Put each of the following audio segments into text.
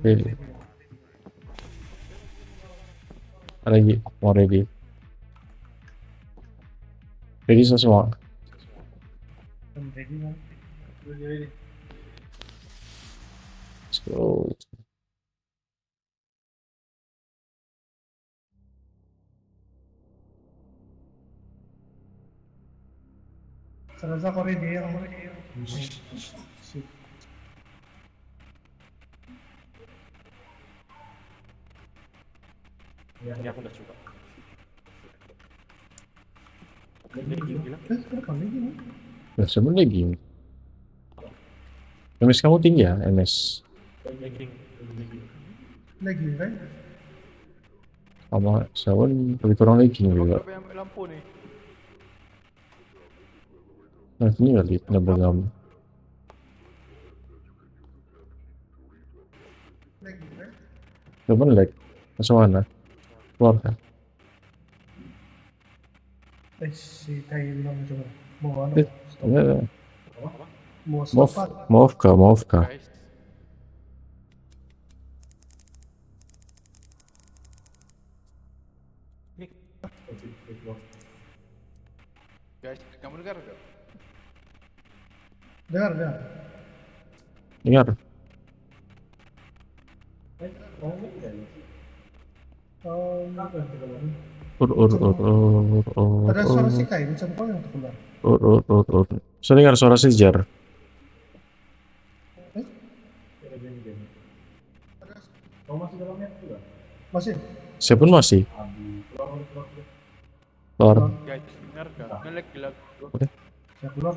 Ready. Ready. Mau ready. Ready semua. ready kan ready ready ready ya kamu Ya, ini aku udah coba. Legging gila. Eh, kenapa lagi nih? Nah, sebenarnya lagi. MS kamu tinggi ya, MS. Legging. Legging. Lagi kan? Sama Sawan lebih kurang lagi juga. Lampu nih? Nah, ini kali. Lagi kan? Coba lag. Masuk mana? Keluar kan? Eh, si Tai bilang coba mau Eh, ano? Stop. Enggak. Mau Maaf, stop maaf kah, maaf kah. Guys. Guys, kamu dengar gak? Dengar, dengar. Dengar. Oh, Ur, ur, ur, ur, ur, ada suara si ur, Kai macam kau yang keluar. ur, ur, ur, ur. Saya dengar suara sejar. Masih? Saya pun masih. Keluar. Guys, dengar gak? Ngelag gila. Saya keluar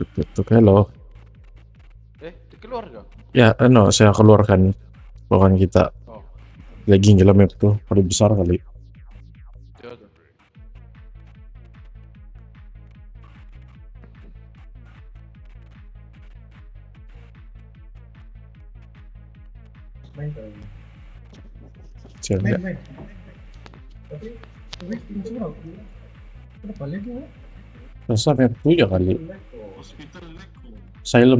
tuk, tuk, Hello. Keluar gak? Ya, eh, no, saya keluarkan. Bukan kita Oh, lagi ngelam tuh. Paling besar kali. lagi? Wak? Rasa punya kali.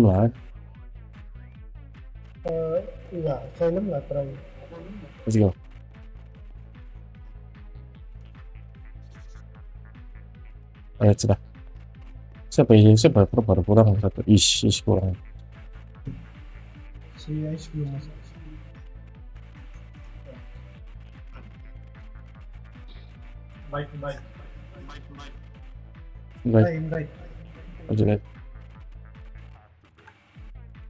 Lah. Eh, iya, silent lah terakhir. Let's go. Ayo sudah. Siapa ini? Siapa? Baru kurang satu. Ish, ish kurang. Si Ice belum masuk. Baik, baik. Baik, Baik, baik. lihat. Ya sudah.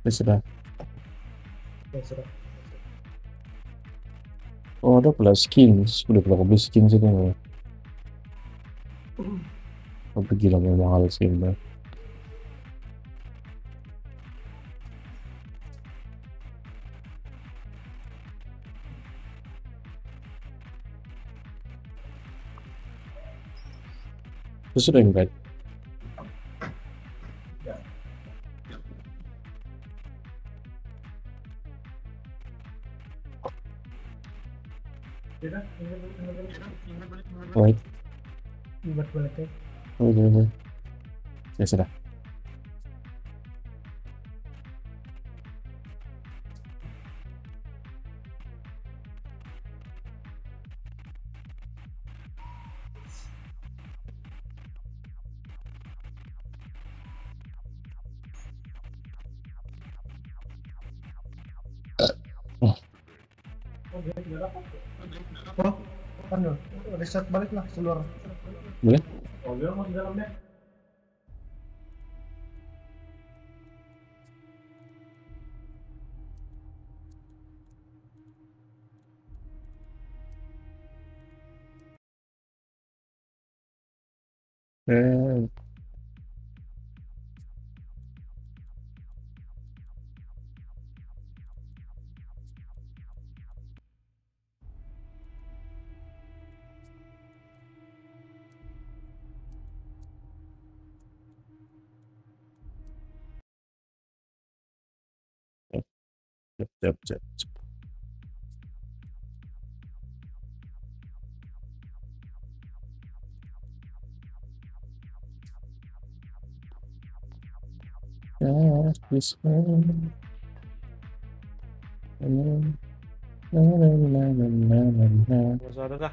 Ya, sudah. Oh ada pula skins. Udah pula beli skin sih nih. Oh gila memang mahal skin dah. Terus udah invite. Baik. Buat balik ya. Oh, iya, iya. Ya sudah. Oh, anu, reset balik lah keluar. Boleh? Oh, dia masih dalamnya. Eh, Yep, yep, yep. Yes, this one. Suara kah?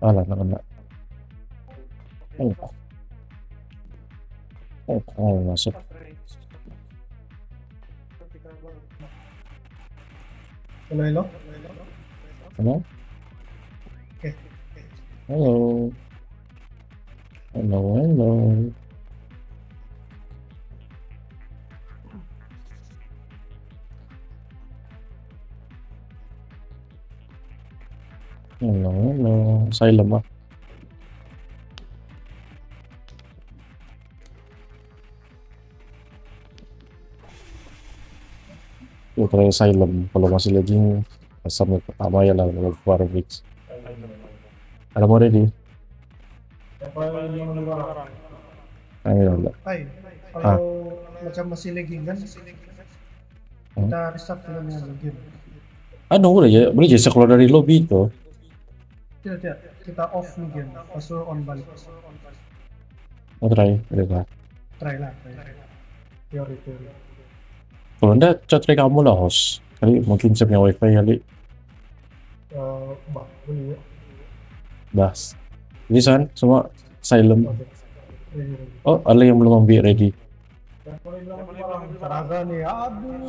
Alah, nak kena. Oh, oh, masuk. Hello, hello? Hello? Okay. Hello. Hello, hello. Hello, hello. Asylum ah. Yung try asylum, kalau masih lagi asam yang pertama ya lah, kalau Warwick. Alam mo ready? Ayun, wala. Ay, Ah. kalau macam masih lagging kan, kita restart dulu dengan game. Ano, boleh je, boleh je saya keluar dari lobby itu. Tidak, tidak. Kita off nih game, pas on balik. Mau try, ba? Try lah, try. Teori, teori. Kalau enggak, try kamu lah host. Kali mungkin saya punya wifi kali. Eh, bah, boleh ya. Bas. Ini san, semua ready. Oh, ada yang belum ambil ready.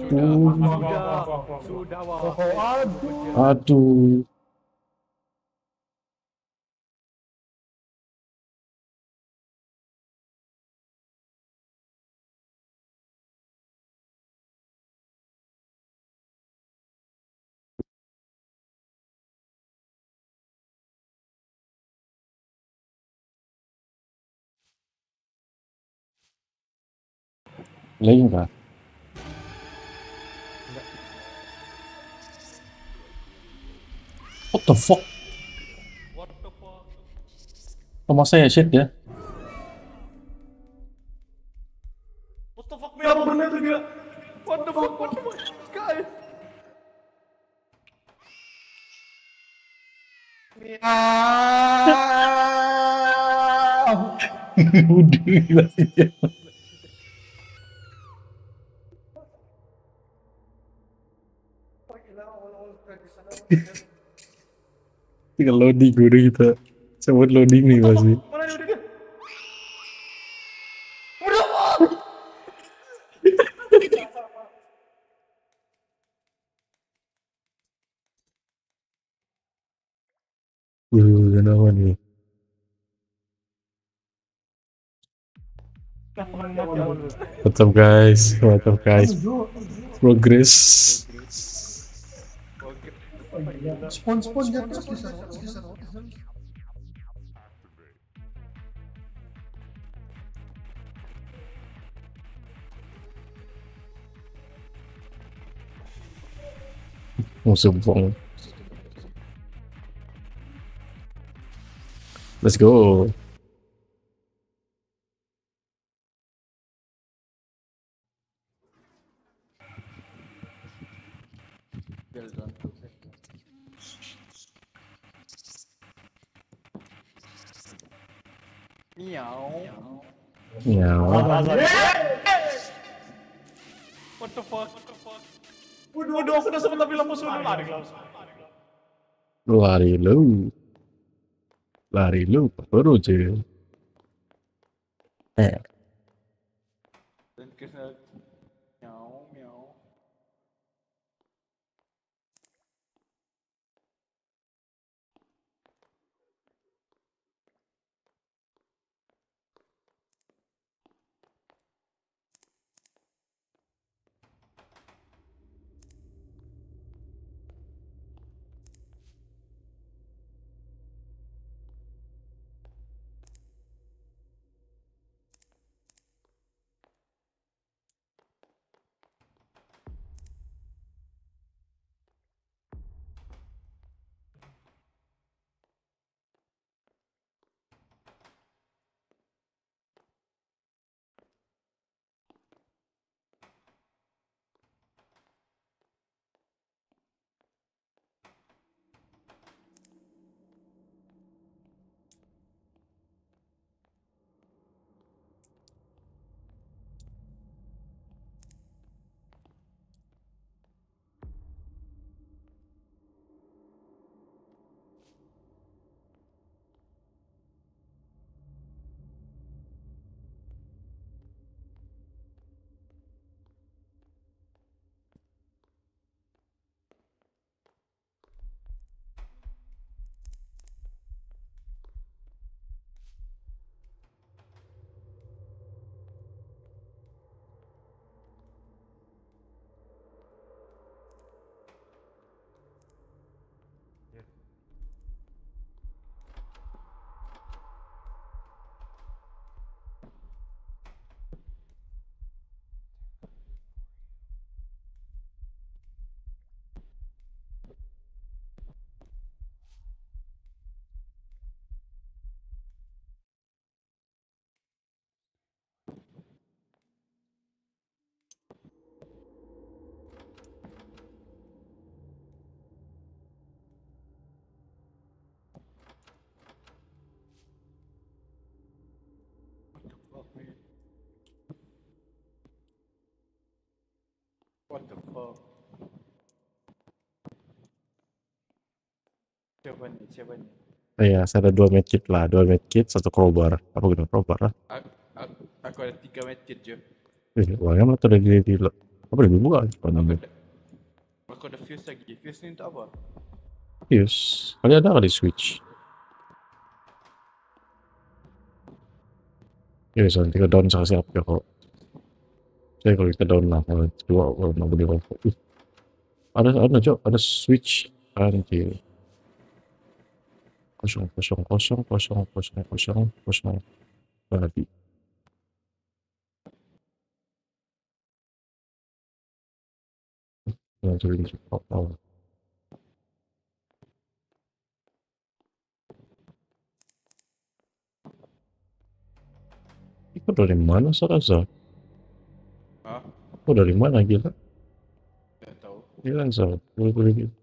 Aduh. Uh. aduh. Lagi enggak? What the fuck? What the fuck? Sama saya shit ya. What the fuck, merah bener tuh dia. What the fuck, what the fuck, guys. Udah gila sih Tinggal loading udah kita. Sebut loading nih pasti. Kenapa nih? What's up guys? What's up guys? Progress. Oke. Spon-spon dia. Musuh bong. Let's go. Ya, What the fuck? What the fuck? Waduh, waduh, aku udah sempat bilang musuh lu lari lari lu. Lari lu, baru aja. Eh, Dan Siapa nih? Siapa nih? Iya, saya ada dua medkit lah, dua medkit, satu crowbar. Apa gitu crowbar lah? Aku, aku, aku ada tiga medkit je. Eh, uangnya malah tuh di di apa di buka? Apa Aku namanya? ada, aku ada fuse lagi. Fuse ni untuk apa? Yes, kali ada kali switch. Ya, so, nanti ke down saya siap ya kok. Saya kalau kita down lah, kalau kedua kalau mau beli rokok. Ada ada cok, ada switch anjir. Kosong kosong kosong kosong kosong kosong kosong babi. Ya, jadi. Oh. Dari mana Sarasa? Hah? Oh dari mana gila? Tak tahu. Gila Sar, boleh boleh gitu.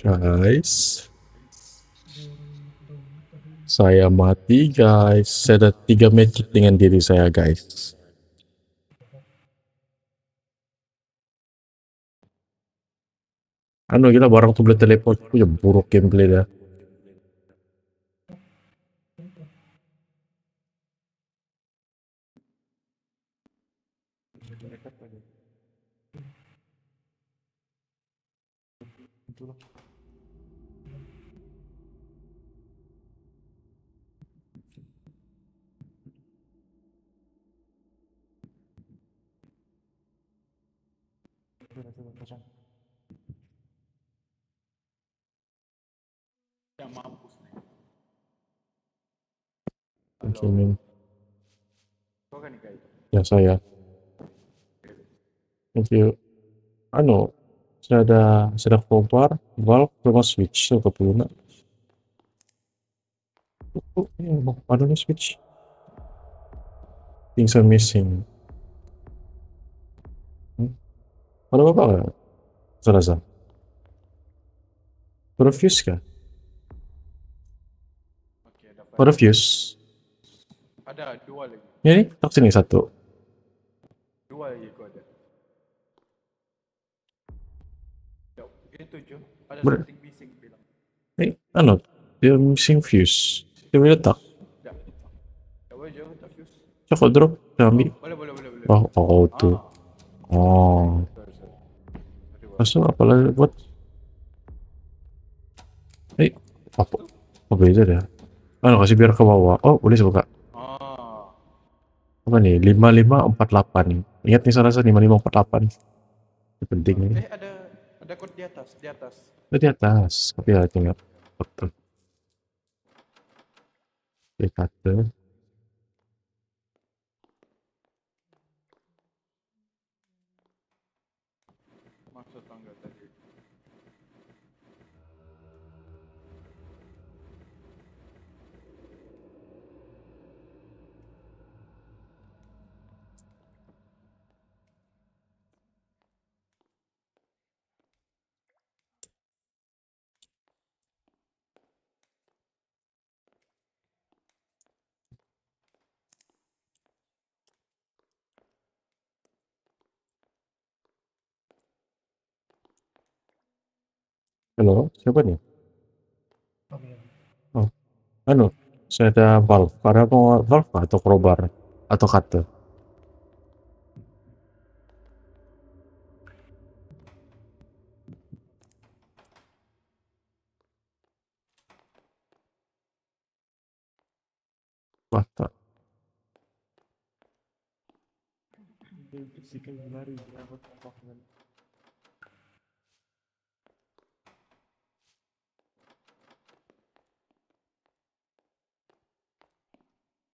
Guys, saya mati guys. Saya ada tiga medkit dengan diri saya guys. Anu gila barang tuh boleh teleport. Punya buruk gameplay dah. Yang mampus ni. Oke, Min. Ya saya. Thank you. Anu, saya ada ada crowbar, valve, sama switch. Saya kepuluna. Oh, ini mau mana nih switch? Things are missing. Ada apa nggak? Salah salah. Ada fuse kah? Okey, dapat. Ada fuse? Ada dua lagi. Ini tak sini satu. Dua lagi kau ada. Jauh. Itu je. Ada Ber- something missing bilang. Eh, dia missing fuse. Dia boleh letak. Tak boleh je, tak fuse. Coba drop, saya ambil. Boleh, boleh, boleh. boleh. Oh, oh, tuh. Ah, Oh. Apa lagi buat? Eh, apa? Oh beda dah. Ah, kasih biar ke bawah. Oh, boleh saya buka. Ah. Apa nih? 5548. Ingat nih salah satu 5548. Itu penting nih. Eh ada ada kode di atas, di atas. Itu di atas. Tapi ya tinggal foto. Dekate. Halo, siapa nih? Oke. Anu, saya ada valve. Ada mau valve atau crowbar atau cutter? Kenapa